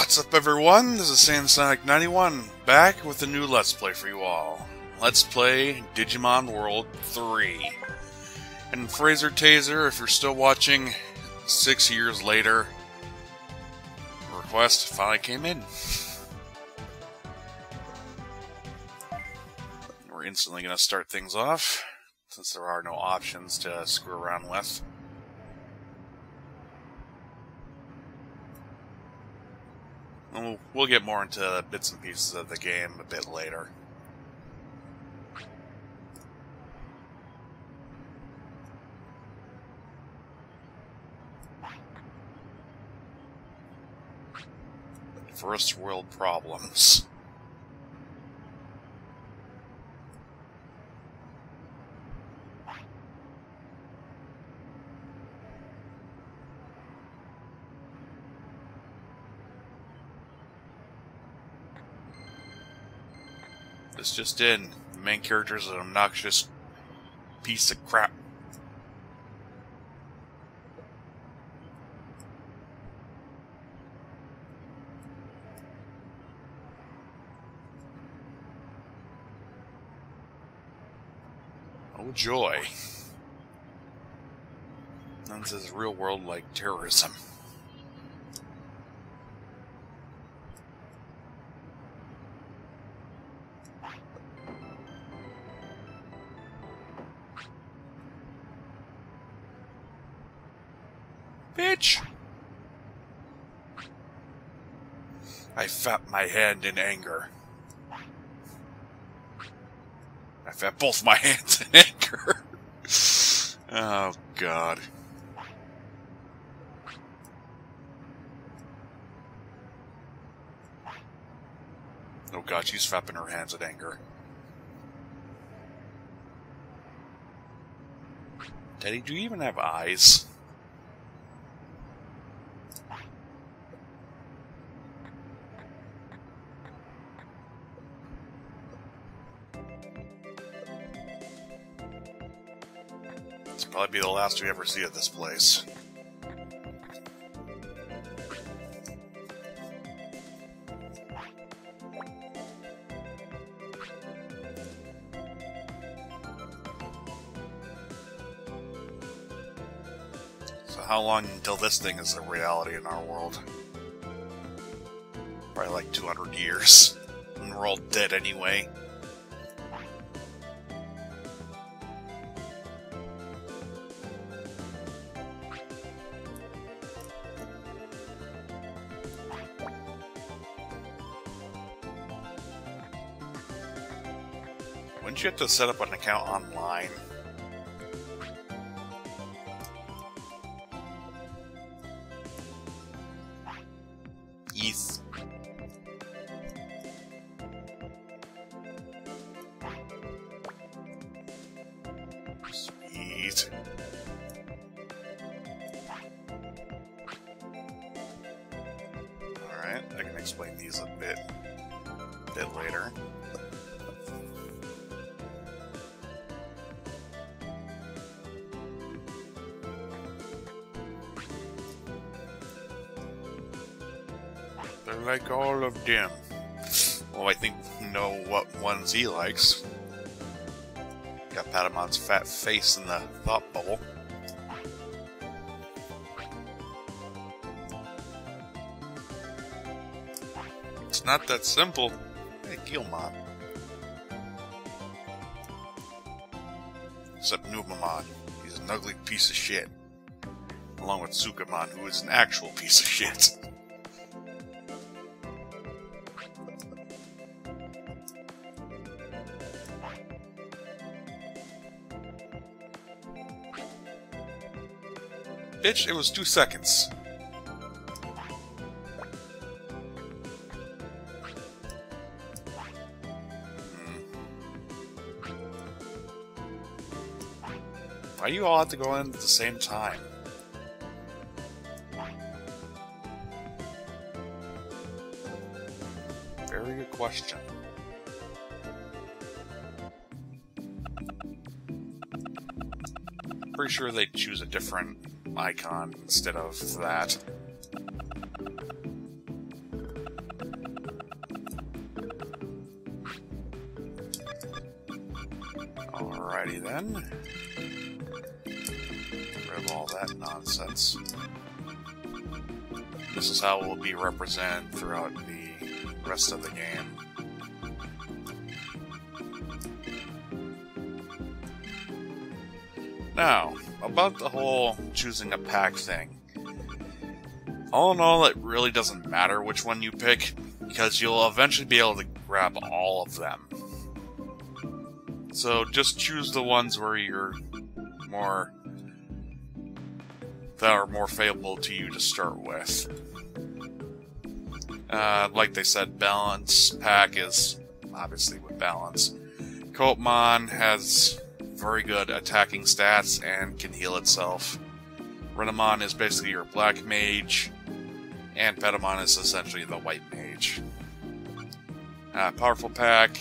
What's up everyone? This is SaiyanSonic91, back with a new Let's Play for you all. Let's play Digimon World 3. And Fraser Taser, if you're still watching six years later, request finally came in. We're instantly going to start things off, since there are no options to screw around with. We'll, we'll get more into bits and pieces of the game a bit later. First world problems. This just in. The main character is an obnoxious piece of crap. Oh joy. This is real world like terrorism. My hand in anger. I've fat both my hands in anger. oh, God. Oh, God, she's fapping her hands in anger. Teddy, do you even have eyes? The last we ever see of this place. So how long until this thing is a reality in our world? Probably like 200 years. And we're all dead anyway. You have to set up an account online? ETH. Sweet. Alright, I can explain these a bit, bit later. Like all of them. Well, I think we know what ones he likes. Got Patamon's fat face in the thought bubble. It's not that simple. Hey, Guilmon. Except Numamon. He's an ugly piece of shit. Along with Sukamon, who is an actual piece of shit. Bitch, it was two seconds. Why do you all have to go in at the same time? Very good question. Pretty sure they choose a different icon instead of that. Alrighty then. Get rid of all that nonsense. This is how we'll be represented throughout the rest of the game. Now, about the whole choosing a pack thing. All in all, it really doesn't matter which one you pick, because you'll eventually be able to grab all of them. So just choose the ones where you're more that are more favorable to you to start with. Uh, like they said, balance pack is obviously with balance. Kotemon has very good attacking stats and can heal itself. Renamon is basically your black mage, and Patamon is essentially the white mage. Uh, powerful pack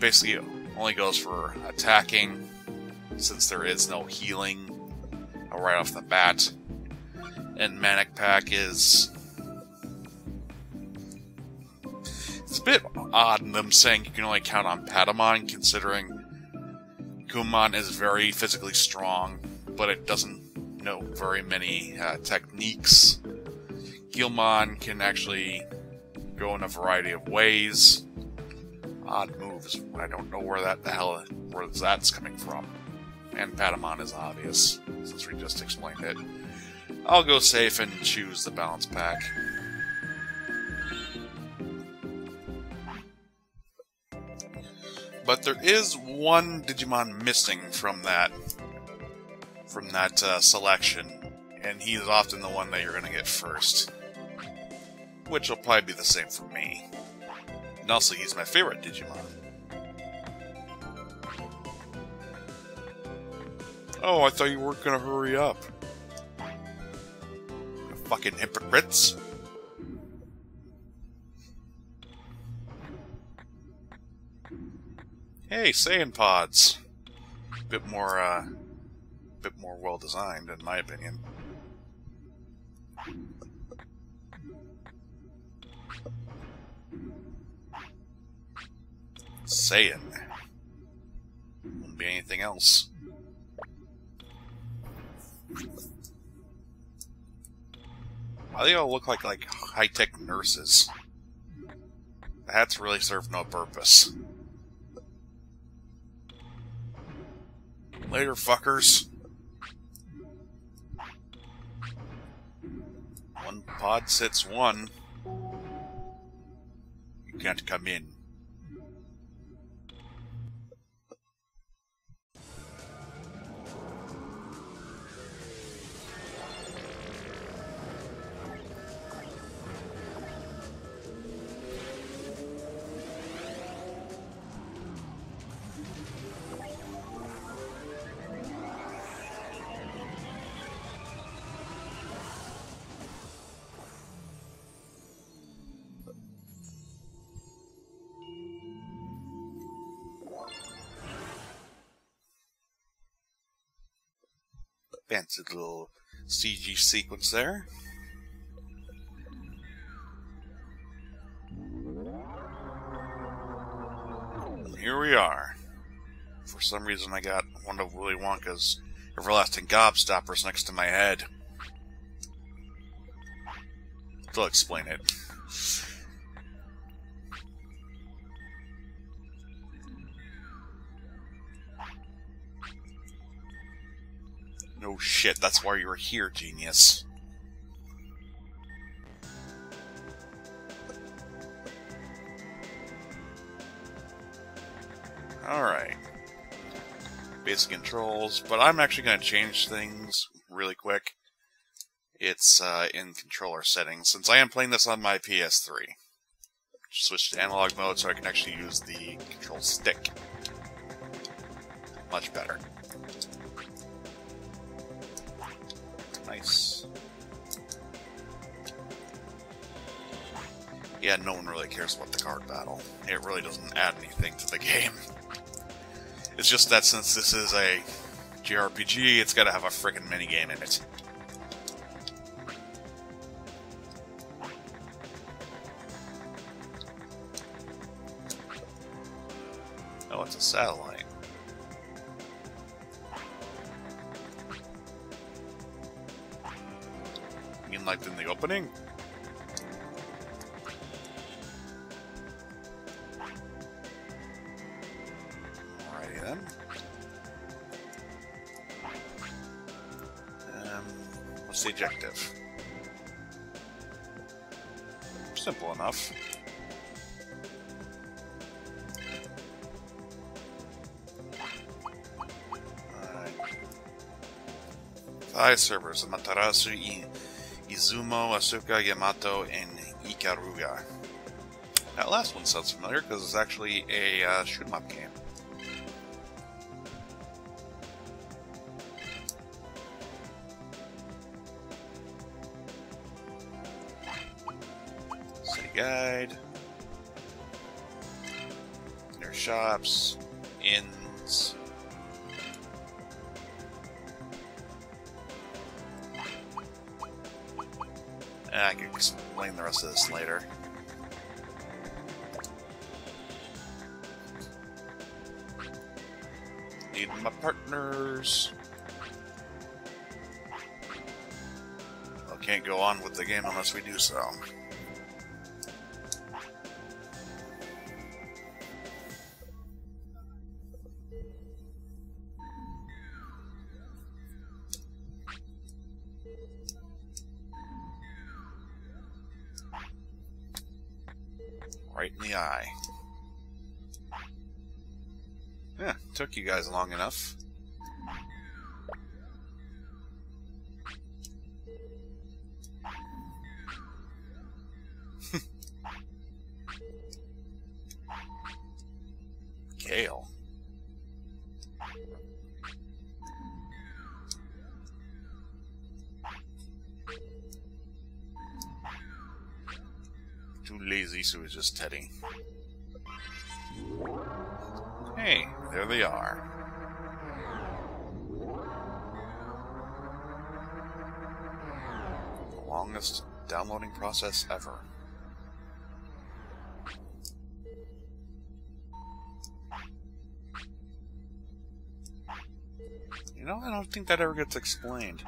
basically only goes for attacking, since there is no healing right off the bat. And Manic Pack is. It's a bit odd in them saying you can only count on Patamon, considering Kumamon is very physically strong, but it doesn't know very many uh, techniques. Guilmon can actually go in a variety of ways. Odd moves. I don't know where that the hell where that's coming from. And Patamon is obvious, since we just explained it. I'll go safe and choose the balance pack. But there is one Digimon missing from that from that uh, selection, and he's often the one that you're going to get first. Which will probably be the same for me. And also, he's my favorite Digimon. Oh, I thought you weren't going to hurry up. You fucking hypocrites. Hey, Saiyan pods. A Bit more, uh, bit more well designed, in my opinion. Saiyan. Wouldn't be anything else. Why they all look like like high-tech nurses? The hats really serve no purpose. Later, fuckers. One pod sits one. You can't come in. Fancy little CG sequence there. And here we are. For some reason I got one of Willy Wonka's everlasting gobstoppers next to my head. They'll explain it. Shit, that's why you're here, genius. Alright. Basic controls, but I'm actually going to change things really quick. It's uh, in controller settings, since I am playing this on my PS3. Switch to analog mode so I can actually use the control stick. Much better. Nice. Yeah, no one really cares about the card battle. It really doesn't add anything to the game. It's just that since this is a JRPG, it's gotta have a freaking minigame in it. Oh, it's a satellite. Unlike in the opening. Alrighty then. Um, what's the objective? Simple enough. Five servers, Amaterasu, I Izumo, Asuka, Yamato, and Ikaruga. That last one sounds familiar because it's actually a uh, shoot 'em up game. City guide. Their shops, inns. Explain the rest of this later. Need my partners. Well, can't go on with the game unless we do so. Yeah, took you guys long enough. Kail. The longest downloading process ever. You know, I don't think that ever gets explained.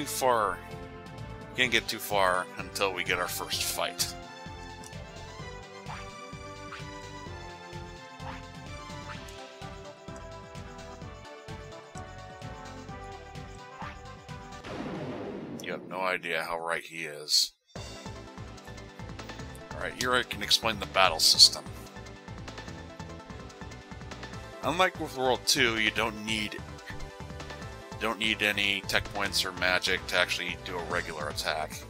Too far can't get too far until we get our first fight. You have no idea how right he is. Alright, I can explain the battle system. Unlike with World 2, you don't need don't need any tech points or magic to actually do a regular attack.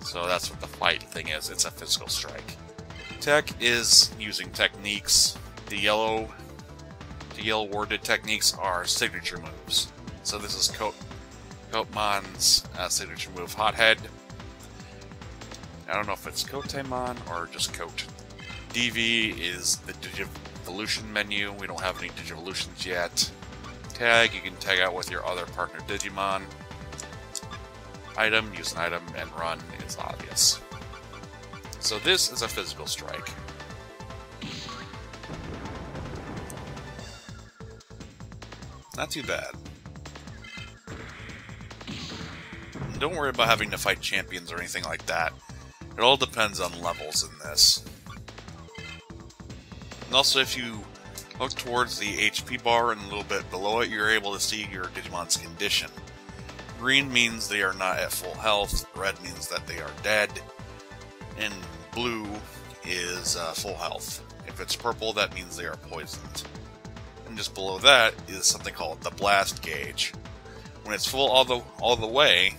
So that's what the fight thing is, it's a physical strike. Tech is using techniques. The yellow the yellow worded techniques are signature moves. So this is Coat Coatmon's uh, signature move, Hothead. I don't know if it's Kotemon or just Coat. DV is the Digivolution menu. We don't have any Digivolutions yet tag, you can tag out with your other partner Digimon. Item, use an item, and run is obvious. So this is a physical strike. Not too bad. Don't worry about having to fight champions or anything like that. It all depends on levels in this. And also, if you look towards the HP bar and a little bit below it, you're able to see your Digimon's condition. Green means they are not at full health, red means that they are dead, and blue is uh, full health. If it's purple, that means they are poisoned. And just below that is something called the blast gauge. When it's full all the all the way,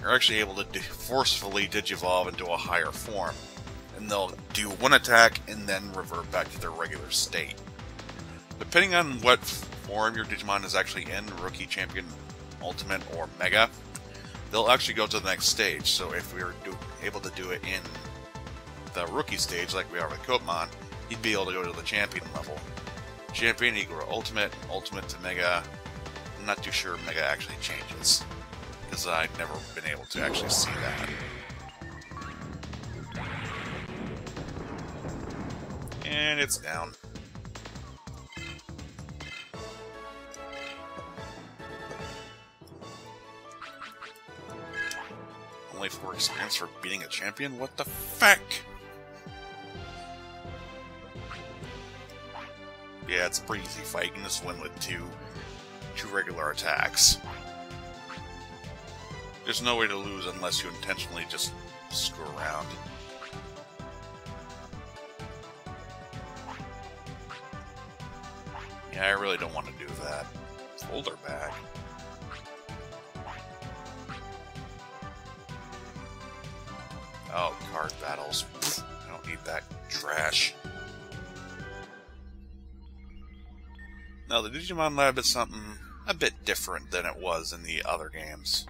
you're actually able to forcefully digivolve into a higher form. and they'll do one attack and then revert back to their regular state. Depending on what form your Digimon is actually in, Rookie, Champion, Ultimate, or Mega, they'll actually go to the next stage. So if we were do, able to do it in the Rookie stage, like we are with Kotemon, he'd be able to go to the Champion level. Champion equal to Ultimate, Ultimate to Mega. I'm not too sure Mega actually changes, because I've never been able to actually see that. And it's down. Only four experience for beating a champion? What the fuck? Yeah, it's a pretty easy fight. You can just win with two, two regular attacks. There's no way to lose unless you intentionally just screw around. Yeah, I really don't want to do that. Hold her card battles. I don't need that trash. Now, the Digimon Lab is something a bit different than it was in the other games.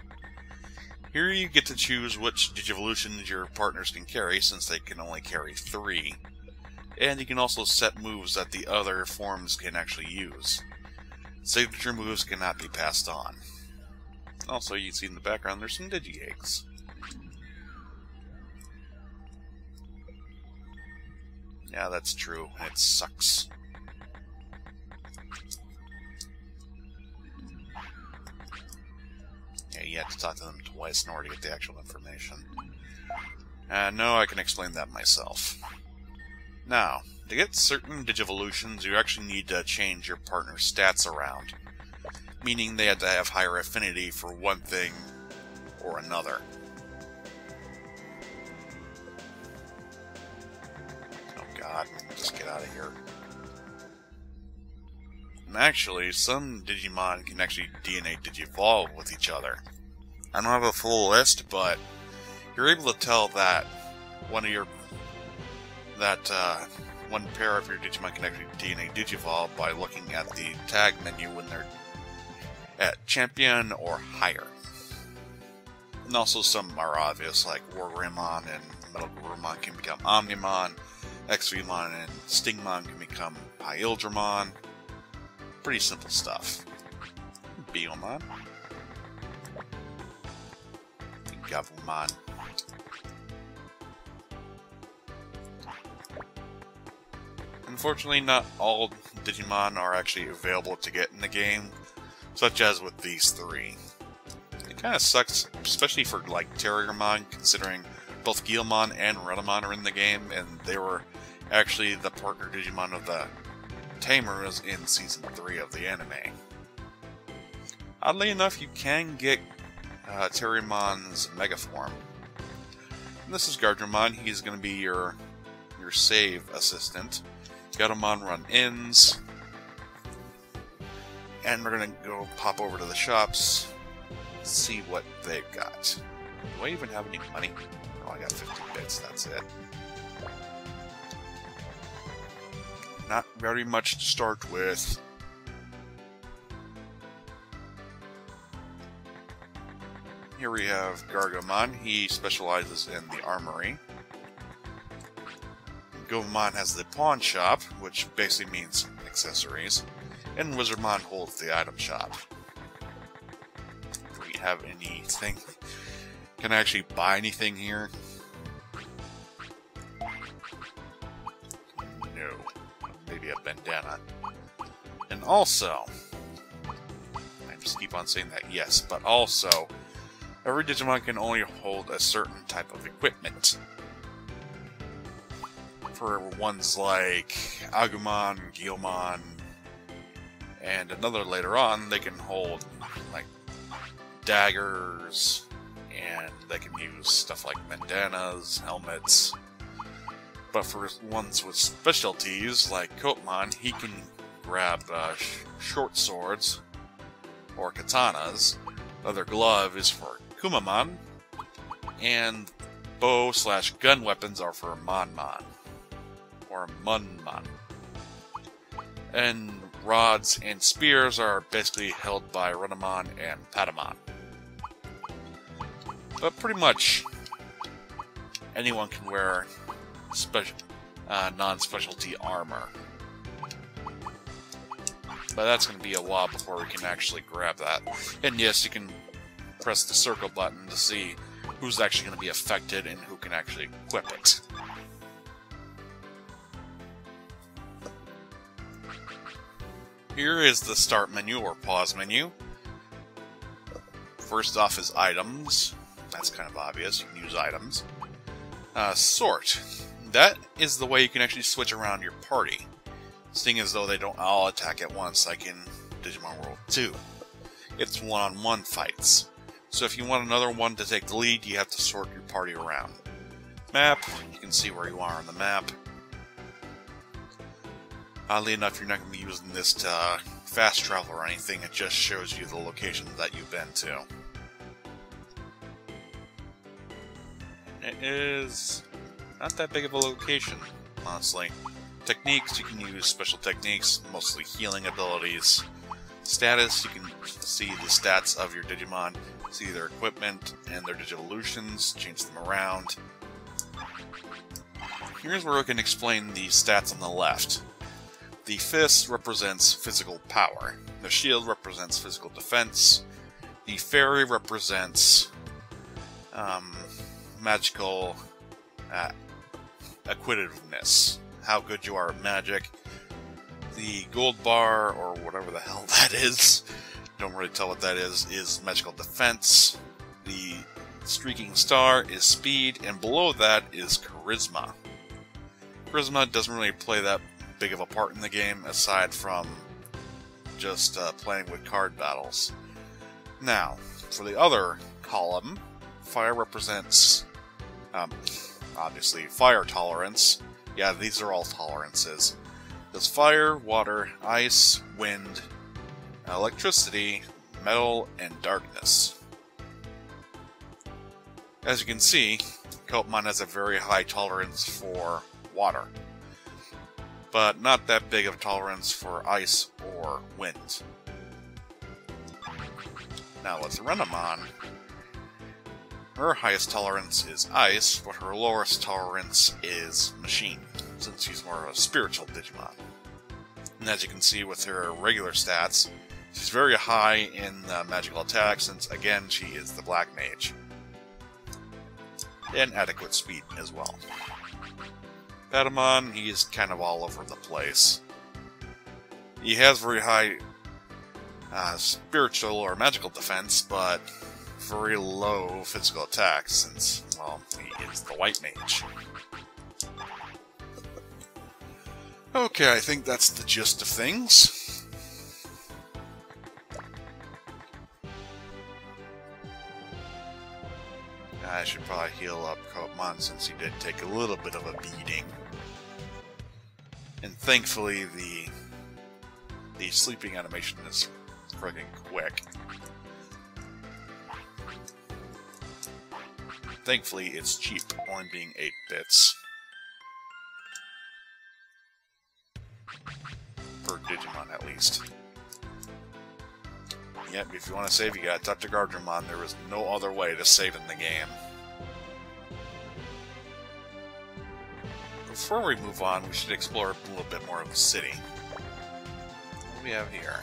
Here you get to choose which Digivolutions your partners can carry, since they can only carry three. And you can also set moves that the other forms can actually use. Signature moves cannot be passed on. Also, you see in the background there's some Digi-Eggs. Yeah, that's true. It sucks. Yeah, you have to talk to them twice in order to get the actual information. Uh, no, I can explain that myself. Now, to get certain Digivolutions, you actually need to change your partner's stats around. Meaning they had to have higher affinity for one thing or another. Just get out of here. And actually, some Digimon can actually DNA Digivolve with each other. I don't have a full list, but you're able to tell that one of your that uh, one pair of your Digimon can actually DNA Digivolve by looking at the tag menu when they're at champion or higher. And also some are obvious, like Wargreymon and Metal Garurumon can become Omnimon, ExVeemon and Stingmon can become Paildramon. Pretty simple stuff. Beomon. Gabumon. Unfortunately, not all Digimon are actually available to get in the game, such as with these three. It kind of sucks, especially for like Terriermon, considering both Guilmon and Renamon are in the game, and they were actually the partner Digimon of the Tamers in Season 3 of the anime. Oddly enough, you can get uh, Terriermon's Mega Form. And this is Guardromon, he's going to be your, your save assistant. Gatomon run ins. And we're gonna go pop over to the shops, see what they've got. Do I even have any money? Oh, I got 50 bits, that's it. Not very much to start with. Here we have Gargomon. He specializes in the armory. Gomon has the pawn shop, which basically means accessories, and Wizardmon holds the item shop. Do we have anything? Can I actually buy anything here? No. A bandana. And also, I just keep on saying that, yes, but also, every Digimon can only hold a certain type of equipment for ones like Agumon, Guilmon, and another later on, they can hold like daggers, and they can use stuff like bandanas, helmets. But for ones with specialties like Kotemon, he can grab uh, sh short swords or katanas. The other glove is for Kumamon, and bow slash gun weapons are for Mon Mon. Or Mun Mun. And rods and spears are basically held by Renamon and Patamon. But pretty much anyone can wear special, uh, non-specialty armor. But that's going to be a while before we can actually grab that. And yes, you can press the circle button to see who's actually going to be affected and who can actually equip it. Here is the start menu or pause menu. First off is items. That's kind of obvious. You can use items. Uh, sort. That is the way you can actually switch around your party. Seeing as though they don't all attack at once like in Digimon World 2. It's one-on-one -on -one fights. So if you want another one to take the lead, you have to sort your party around. Map, you can see where you are on the map. Oddly enough, you're not going to be using this to uh, fast travel or anything, it just shows you the locations that you've been to. It is not that big of a location, honestly. Techniques, you can use special techniques, mostly healing abilities. Status, you can see the stats of your Digimon, see their equipment and their Digivolutions, change them around. Here's where we can explain the stats on the left. The fist represents physical power. The shield represents physical defense. The fairy represents um, magical uh, acquitativeness, how good you are at magic. The gold bar, or whatever the hell that is, don't really tell what that is, is magical defense. The streaking star is speed, and below that is charisma. Charisma doesn't really play that big of a part in the game, aside from just uh, playing with card battles. Now, for the other column, fire represents um, obviously, fire tolerance. Yeah, these are all tolerances. There's fire, water, ice, wind, electricity, metal, and darkness. As you can see, Kotemon has a very high tolerance for water, but not that big of tolerance for ice or wind. Now with Renamon, her highest tolerance is ice, but her lowest tolerance is machine, since she's more of a spiritual Digimon. And as you can see with her regular stats, she's very high in uh, magical attack, since again she is the Black Mage. And adequate speed as well. Patamon, he's kind of all over the place. He has very high uh, spiritual or magical defense, but very low physical attack since, well, he is the white mage. Okay, I think that's the gist of things. I should probably heal up Kotemon since he did take a little bit of a beating. And thankfully the the sleeping animation is friggin' quick. Thankfully, it's cheap, only being 8 bits. For Digimon, at least. Yep, if you want to save, you gotta talk to Guardromon. There is no other way to save in the game. Before we move on, we should explore a little bit more of the city. What do we have here?